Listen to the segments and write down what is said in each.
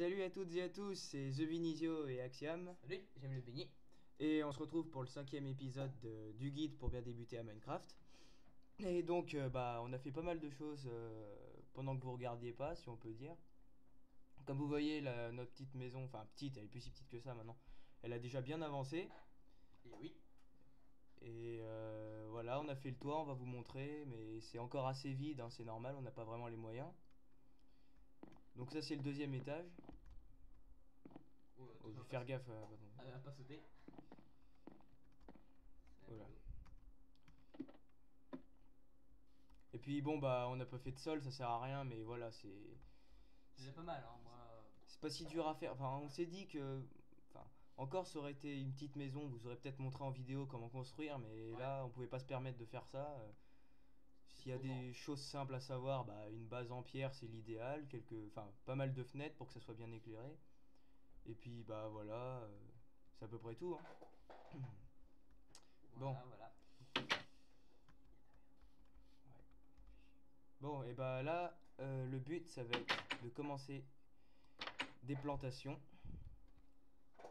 Salut à toutes et à tous, c'est The Vinizio et Axiom. Salut, j'aime le beignet. Et on se retrouve pour le cinquième épisode de- du guide pour bien débuter à Minecraft. Et donc, euh, bah, on a fait pas mal de choses euh, pendant que vous regardiez pas, si on peut dire. Comme vous voyez, la- notre petite maison, enfin petite, elle est plus si petite que ça maintenant, elle a déjà bien avancé. Et oui, Et euh, voilà, on a fait le toit, on va vous montrer, mais c'est encore assez vide, hein, c'est normal, on n'a pas vraiment les moyens. Donc ça c'est le deuxième étage. Oh, je vais faire gaffe. euh, pardon. à, à pas sauter. Voilà. Et puis bon bah on n'a pas fait de sol, ça sert à rien, mais voilà c'est C'est pas mal, hein, moi. c'est pas si dur à faire. Enfin on s'est dit que enfin encore ça aurait été une petite maison, vous aurez peut-être montré en vidéo comment construire, mais Ouais. là on pouvait pas se permettre de faire ça. S'il y a des choses simples à savoir, bah une base en pierre c'est l'idéal, quelques enfin pas mal de fenêtres pour que ça soit bien éclairé. Et puis bah voilà, euh, c'est à peu près tout. hein. Bon. Voilà, voilà. Bon, et bah là, euh, le but, ça va être de commencer des plantations.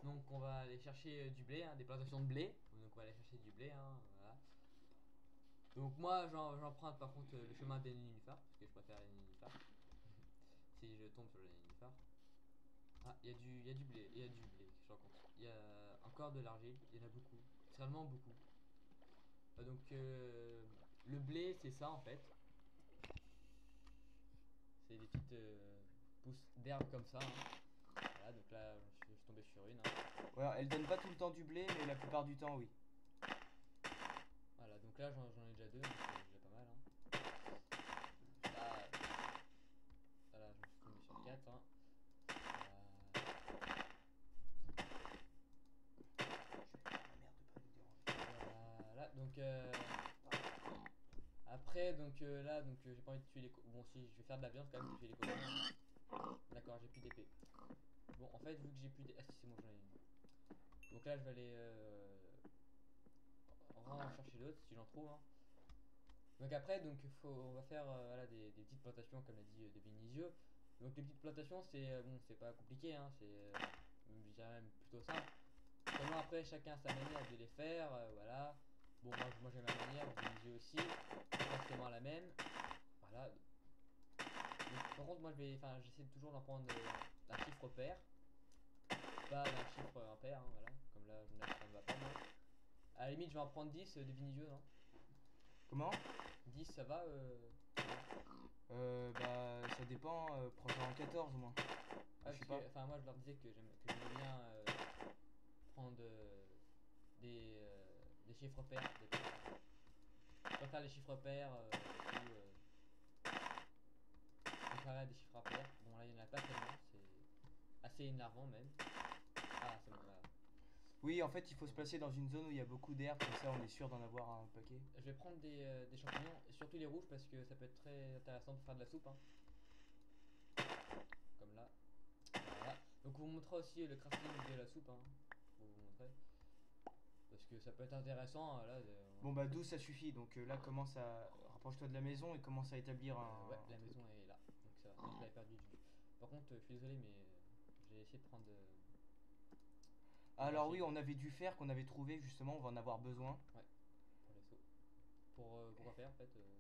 Donc on va aller chercher euh, du blé, hein, des plantations de blé. Donc on va aller chercher du blé, hein, voilà. Donc moi j'emprunte par contre euh, le chemin des nénuphars, parce que je préfère les nénuphars. si je tombe sur les nénuphars. Ah, il y, a du- y a du blé, il y a du blé, je rencontre. Il y a encore de l'argile, il y en a beaucoup, extrêmement beaucoup. Ah, donc euh, le blé c'est ça en fait. C'est des petites euh, pousses d'herbe comme ça. hein. Voilà, donc là je je suis tombé sur une. hein. Ouais, elle donne pas tout le temps du blé, mais la plupart du temps, oui. Voilà, là j'en ai déjà deux, donc c'est déjà pas mal. Hein. Là, là, là, je me suis tombé sur 4. Hein. Voilà, donc euh, après, donc euh, là, donc euh, j'ai pas envie de tuer les. Bon, si je vais faire de la viande quand même, tuer les cochons. D'accord, j'ai plus d'épée. Bon, en fait, vu que j'ai plus d'épée. Ah, si, c'est bon, j'en ai une. Donc là, je vais aller. En chercher d'autres si j'en trouve. hein. Donc après, donc faut, on va faire euh, voilà, des, petites plantations comme l'a dit euh, de. Donc les petites plantations, c'est euh, bon, c'est pas compliqué, hein, c'est euh, même plutôt simple. Seulement après, chacun sa manière de les faire, voilà. Bon, moi, moi j'ai ma manière, Vinizio aussi, forcément la même, voilà. Par contre, moi je vais, enfin, j'essaie toujours d'en prendre un chiffre pair, pas un chiffre impair, hein, voilà. Comme là, pas moi. À la limite, je vais en prendre 10 euh, de Vinizio, non Comment? 10 ça va euh... Euh, bah, ça dépend, euh, prends-en 14 au moins. ah, je parce sais que- pas. Enfin, moi je leur disais que j'aimais bien euh, prendre euh, des, des chiffres pairs. Des... Je préfère les chiffres pairs ou, euh, je préfère des chiffres impairs. Bon, là il n'y en a pas tellement, c'est assez énervant même. Ah, c'est bon, voilà. Oui, en fait, il faut se placer dans une zone où il y a beaucoup d'air, comme ça on est sûr d'en avoir un paquet. Je vais prendre des, euh, des champignons, et surtout les rouges parce que ça peut être très intéressant pour faire de la soupe. hein. Comme là. Voilà. Donc on vous montrera aussi le crafting de la soupe. Hein. Pour vous montrer. Parce que ça peut être intéressant. Là, de- Bon, bah, 12 ça suffit, donc euh, là, commence à. Rapproche-toi de la maison et commence à établir un. Euh, ouais, la maison est là. Donc ça va. Je l'avais perdu du Par contre, euh, je suis désolé, mais euh, j'ai essayé de prendre. Euh, Alors, oui, on avait du fer qu'on avait trouvé, justement, on va en avoir besoin. pour les sauts. Pour euh, pourquoi faire en fait euh,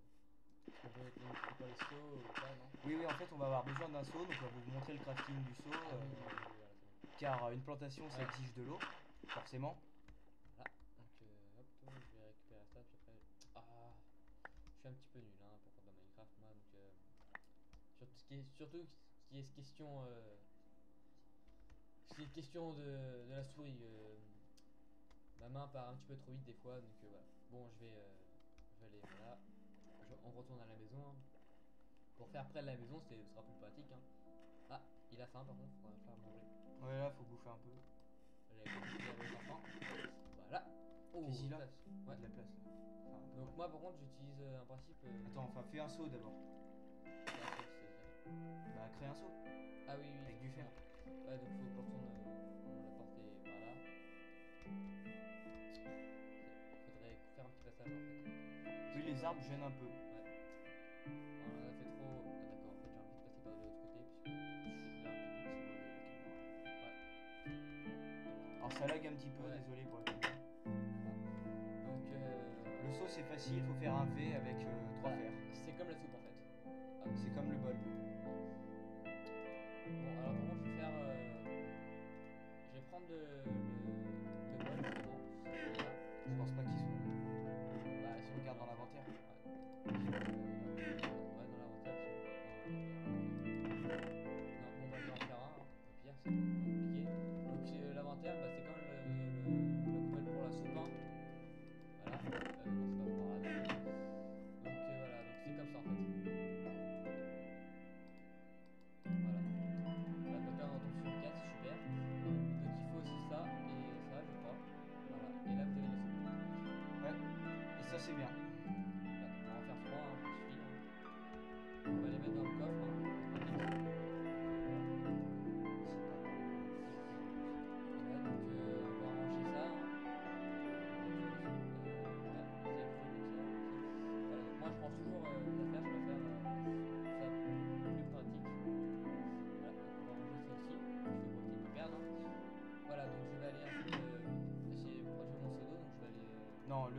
pour, euh, les sauts ou pas, non? Oui, oui, en fait, on va avoir besoin d'un seau, donc on va vous montrer le crafting du seau. Ah euh, oui, oui, oui, voilà, c'est bon. car euh, une plantation ça exige de l'eau, forcément. Voilà, donc euh, hop, toi, je vais récupérer ça, puis après. Ah, je suis un petit peu nul hein, pour faire de Minecraft, moi, donc. Euh, surtout, ce qui est, surtout ce qui est question. C'est question de, de la souris. euh, ma main part un petit peu trop vite des fois, donc euh, voilà. Bon, je vais, euh, je vais aller voilà. Je- on retourne à la maison. hein. Pour faire près de la maison, ce sera plus pratique. hein. Ah, il a faim par contre, faudra faire manger. Ouais, là, faut bouffer un peu. Voilà. Oh, Fais-y là. place. Ouais, de la place là. Enfin, Donc moi par contre j'utilise euh, un principe. euh, Attends, enfin, fais un seau d'abord. c'est- Bah, crée un seau. Ah oui oui. Avec du fer. Ouais donc faut qu'on retourne euh, la porter par là. Faudrait faire un petit passage en fait. Oui, les arbres gênent un peu. Ouais. On en a fait trop. Ah d'accord en fait j'ai envie de passer par de l'autre côté puisque là un peu plus sur le Alors ça lag un petit peu, Ouais. désolé pour la caméra. Donc, euh, Le saut c'est facile, faut faire un V avec euh, trois fers. c'est comme la soupe en fait. C'est comme le bol. Bon, alors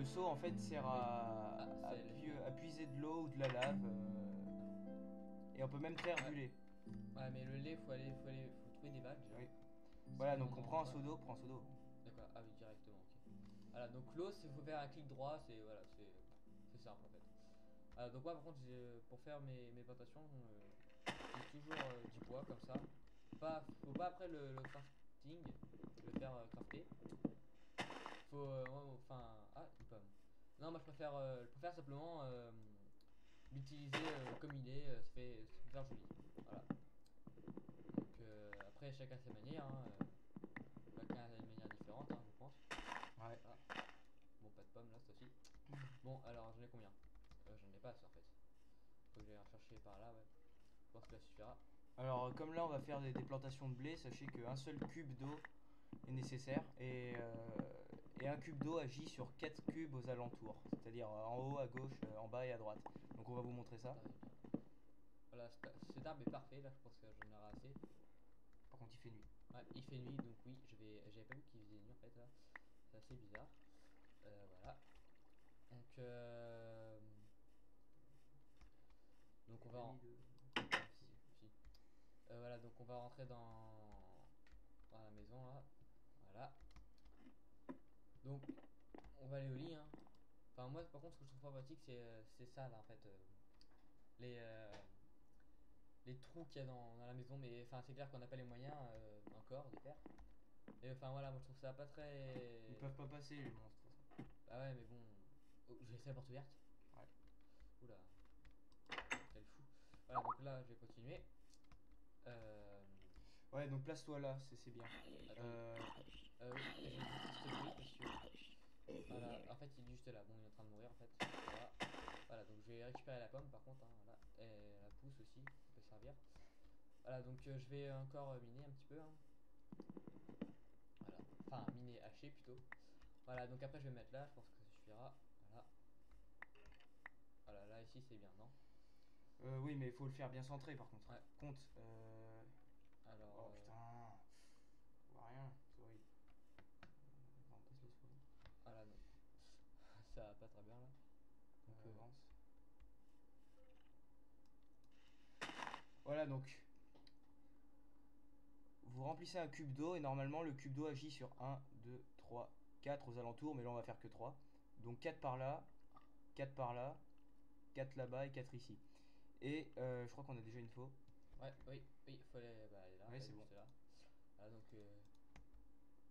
le seau en fait sert à, Ah, à c'est le- pu- à puiser de l'eau ou de la lave. euh, Et on peut même faire du lait. Ouais, mais le lait, faut aller, faut aller, faut trouver des déjà. Oui. Voilà, on donc on en- prend un seau d'eau, prend un seau d'eau. D'accord, ah oui, directement, ok. Voilà, donc l'eau, il faut faire un clic droit, c'est voilà, c'est c'est simple en fait. Euh, donc moi par contre, j'ai- pour faire mes, mes plantations, euh, j'ai toujours euh, du bois comme ça. Pas, faut pas après le, le crafting, le faire euh, crafter. Faut, euh, ouais, enfin, ah, une pomme. Non, moi je préfère, euh, je préfère simplement euh, l'utiliser euh, comme il est, euh, ça fait super joli. Voilà. Donc euh, après, chacun sa manière. Hein, Chacun a une manière différente, hein, je pense. Ouais. Bon, pas de pommes là, cette fois-ci. Bon, alors j'en ai combien? Euh, J'en ai pas assez en fait. Faut que j'aille en chercher par là, ouais. Je pense que là suffira. Alors, comme là, on va faire des, des plantations de blé, sachez qu'un seul cube d'eau est nécessaire et, euh, et un cube d'eau agit sur 4 cubes aux alentours, c'est-à-dire euh, en haut, à gauche, euh, en bas et à droite. Donc, on va vous montrer ça. Voilà, cet arbre est parfait là, je pense que j'en aurai assez. Par contre, il fait nuit. Ouais, il fait nuit, donc oui, je vais. J'avais pas vu qu'il faisait nuit en fait. C'est assez bizarre. Euh, voilà. Donc, euh... donc on va. En... Euh, voilà, donc on va rentrer dans, dans la maison là. Voilà. Donc, on va aller au lit. Hein. Enfin, moi, par contre, ce que je trouve pas pratique, c'est euh, ça là en fait. euh, les, euh, les trous qu'il y a dans, dans la maison. Mais enfin, c'est clair qu'on n'a pas les moyens euh, encore de faire. Et enfin, voilà, moi je trouve ça pas très. Ils peuvent pas passer, les monstres. Ah ouais, mais bon. Oh, je vais laisser la porte ouverte. Ouais. Oula. Quel fou. Voilà, donc là, je vais continuer. Euh. Ouais, donc place-toi là, c'est c'est bien. Euh, Euh, oui, parce que. Voilà, en fait, il est juste là. Bon, il est en train de mourir en fait. Voilà. Voilà, donc je vais récupérer la pomme par contre. Hein, voilà. Et la pousse aussi, ça peut servir. Voilà, donc euh, je vais encore euh, miner un petit peu. hein. Voilà. Enfin, miner, hacher plutôt. Voilà, donc après je vais mettre là, je pense que ça suffira. Voilà. Voilà, là ici c'est bien, non? Euh, oui, mais il faut le faire bien centré par contre. Ouais. Compte. Euh... Alors. Oh euh, putain. Je vois rien, souris. Les souris. Voilà, non. ça va pas très bien là. Donc, Euh, euh, avance. Voilà donc. Vous remplissez un cube d'eau et normalement le cube d'eau agit sur 1, 2, 3, 4 aux alentours, mais là on va faire que 3. Donc 4 par là, 4 par là, 4 là-bas et 4 ici. Et euh, je crois qu'on a déjà une faux. Ouais, oui, oui, aller, bah, elle est là. Est c'est juste Là. Voilà, donc. euh,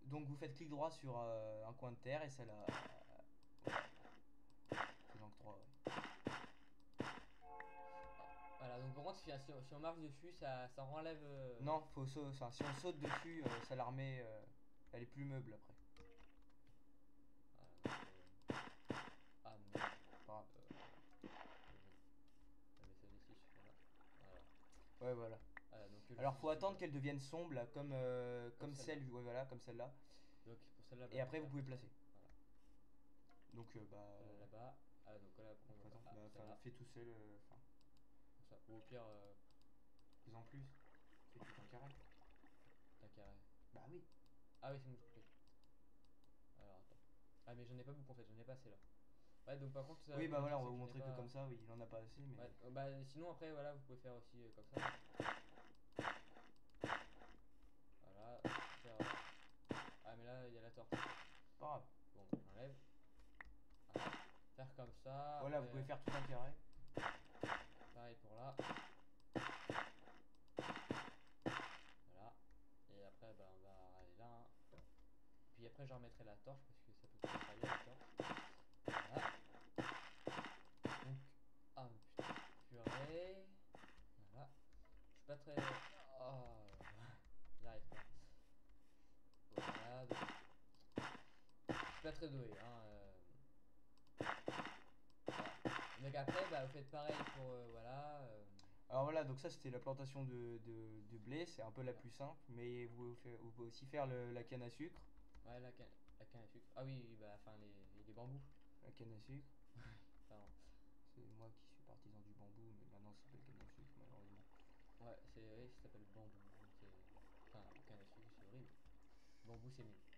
Donc vous faites clic droit sur euh, un coin de terre et ça la. C'est donc 3, ouais. Voilà, donc par contre, si, si on, si on marche dessus, ça, ça enlève. euh, Non, faut sau- enfin, si on saute dessus, euh, ça la remet. euh, elle est plus meuble après. Euh, Ah, merde. Pas grave. Euh. Voilà. Ouais, voilà. Voilà, donc, euh, je Alors faut attendre qu'elle devienne sombre là, comme euh, Comme celle, ouais, voilà, comme celle-là. Donc pour celle-là. Et après vous pouvez placer. Voilà. Donc euh, bah. Celle-là là-bas. Ah, donc là, on va Attends, bah, ah, celle-là, fais tout seul. euh, Enfin, comme ça. Ou au pire, euh, fais en plus. Fais tout en carré. un carré. Bah oui. Ah oui, c'est bon, je compris. Ah, mais j'en ai pas beaucoup en fait, j'en ai pas assez là. Ouais, donc par contre. ça, Oui, bah voilà, on truc, va vous c'est montrer que pas- comme ça, oui, il en a pas assez, mais. Ouais, euh, bah sinon après, voilà, vous pouvez faire aussi euh, comme ça. Voilà, faire. euh, Ah, mais là, il y a la torche. Pas grave. Bon, j'enlève. Voilà. Faire comme ça. Voilà, vous pouvez faire tout un carré. Pareil pour là. Voilà. Et après, bah, on va aller là. hein. Puis après, je remettrai la torche parce que ça peut pas aller la torche. Voilà. Donc, ah putain, purée. Voilà. Je suis pas très. Oh, j'y arrive pas. Voilà. Donc... Je suis pas très doué, hein. euh. Voilà. Donc après, bah, vous faites pareil pour. euh, voilà. euh, Alors voilà, donc ça c'était la plantation de, de, de blé, c'est un peu la plus simple, mais vous, vous pouvez aussi faire le- la canne à sucre. Ouais, la canne, la canne à sucre. Ah oui, bah, enfin, les, les bambous. La canne à sucre, Pardon. c'est moi qui suis partisan du bambou, mais maintenant ça s'appelle canne à sucre malheureusement. Ouais, c'est oui, ça s'appelle bambou. c'est- Enfin, canne à sucre, c'est horrible. Bambou, c'est mieux.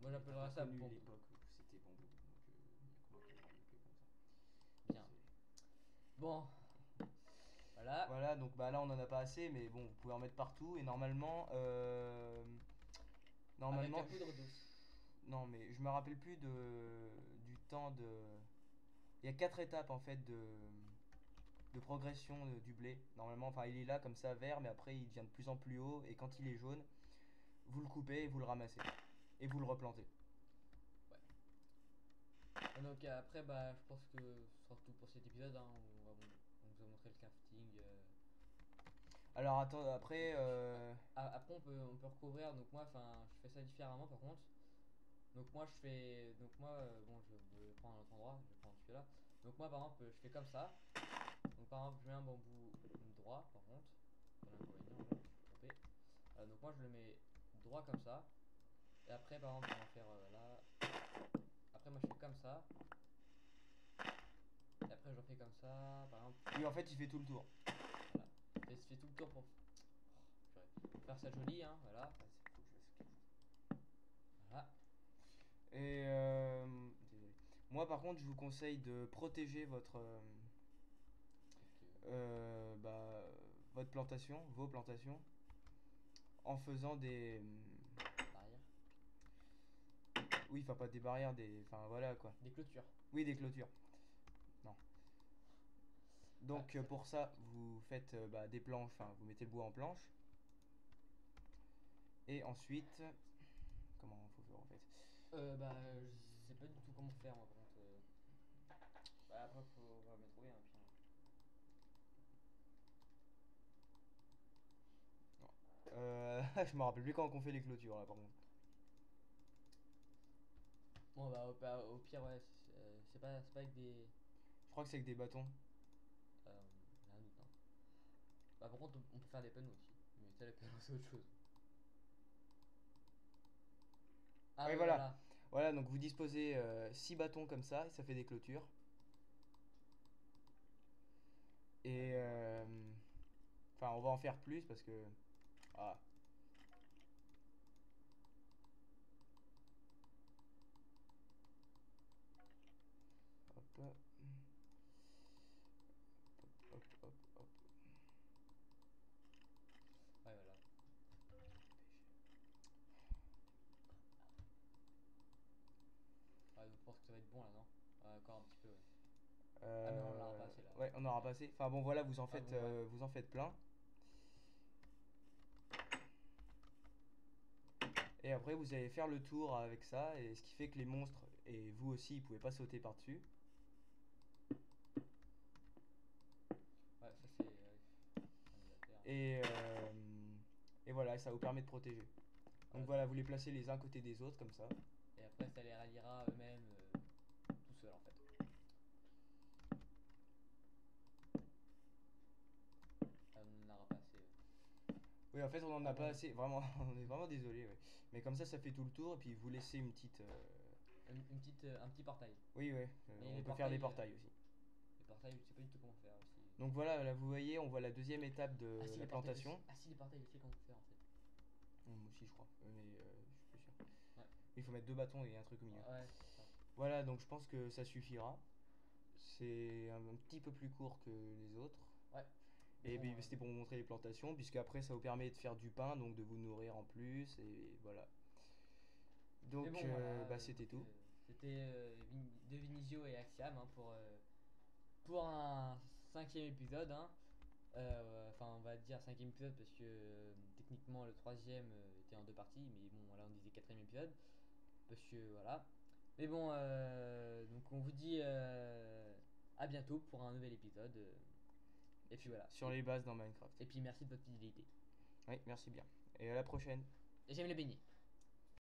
Moi, j'appellerais ça bambou. l'époque où c'était bambou, donc euh, comme ça. Bien. Bon. Voilà. Voilà, donc bah là on en a pas assez, mais bon, vous pouvez en mettre partout, et normalement... Euh, normalement... Avec la poudre douce. Non, mais je me rappelle plus de, du temps de. Il y a quatre étapes en fait de, de progression de- du blé. Normalement, enfin, il est là comme ça vert, mais après il devient de plus en plus haut. Et quand il est jaune, vous le coupez et vous le ramassez. Et vous le replantez. Et Donc après, bah, je pense que ce sera tout pour cet épisode. Hein. On, va, on vous a montré le crafting. euh. Alors attends, après. euh, Après, on peut, on peut recouvrir. Donc moi, enfin, je fais ça différemment par contre. Donc moi, je fais. Donc moi, euh, bon, je vais prendre un autre endroit. Je vais prendre celui-là. Donc moi, par exemple, je fais comme ça. Donc par exemple, je mets un bambou droit, par contre. Voilà. Euh, donc moi, je le mets droit comme ça. Et après, par exemple, on va faire euh, là. Après, moi, je fais comme ça. Et après, je refais comme ça. Par exemple, Lui en fait il fait tout le tour. voilà. Je fais tout le tour pour oh, faire ça joli, hein. Voilà. Voilà. Et euh, désolé. Moi par contre je vous conseille de protéger votre. euh, euh, bah, votre plantation, vos plantations, en faisant des. Oui, enfin pas des barrières, des. Enfin voilà quoi. Des clôtures. Oui, des clôtures. Non. Donc Ah, euh, pour ça, vous faites euh, bah, des planches, enfin vous mettez le bois en planche. Et ensuite. Comment faut faire en fait? Euh, bah, je sais pas du tout comment faire, moi, par contre. euh. Bah, après, faut, va me trouver un puis. euh, Je me rappelle plus quand on fait les clôtures là par contre. Bah, au, bah, au pire, ouais, c'est euh, pas, pas avec des. Je crois que c'est avec des bâtons. Euh, doute. Bah, par contre, on peut faire des panneaux aussi. Mais ça, les panneaux, c'est autre chose. Ah, Oui, ouais, voilà. Voilà, donc vous disposez 6 bâtons comme ça et ça fait des clôtures. Et euh, enfin, on va en faire plus parce que ah. Hop. Hop, hop, hop, hop. Ouais, voilà. Ouais, je pense que ça va être bon là, non Ouais, Encore un petit peu, ouais. Ah, mais on aura Euh, pas assez, là. Ouais, on aura passé. Enfin bon, voilà, vous en Ah, faites, bon, ouais. euh, vous en faites plein. Et après, vous allez faire le tour avec ça, et ce qui fait que les monstres et vous aussi, ils pouvaient pas sauter par dessus. Ouais, ça c'est. terre. Et euh, et voilà, ça vous permet de protéger. Donc Ouais. voilà, vous les placez les uns côté des autres comme ça. Et après, ça les ralliera eux-mêmes euh, tout seuls en fait. Ah, on n'en aura pas assez. ouais. Oui, en fait, on en Ah a pas assez. Vraiment, on est vraiment désolé. ouais. Mais comme ça, ça fait tout le tour, et puis vous laissez une petite. euh, Une, une petite, euh, un petit portail. Oui, ouais. euh, on peut faire des portails, portails aussi. Les portails, je sais pas du tout comment faire aussi. Donc voilà, là vous voyez, on voit la deuxième étape de ah, si, la portails, plantation. sais- Ah si, les portails, je sais comment faire en fait. Moi aussi, je crois. Mais euh, je suis plus sûr. Ouais. Il faut mettre deux bâtons et un truc au milieu. Ouais. Voilà, donc je pense que ça suffira. C'est un, un petit peu plus court que les autres. Et Bon, puis, euh, c'était pour vous montrer les plantations, puisque après ça vous permet de faire du pain, donc de vous nourrir en plus, et voilà. Donc bon, euh, bah, euh, c'était tout. C'était euh, de Vinizio et Axiam hein, pour, euh, pour un cinquième épisode. hein. Euh, Enfin, on va dire cinquième épisode parce que euh, techniquement le troisième euh, était en deux parties, mais bon, là on disait quatrième épisode. Parce que voilà. Mais bon, euh, donc on vous dit euh, à bientôt pour un nouvel épisode. Et puis voilà. Sur les bases dans Minecraft. Et puis merci de votre fidélité. Oui, merci bien. Et à la prochaine. Et j'aime les beignets.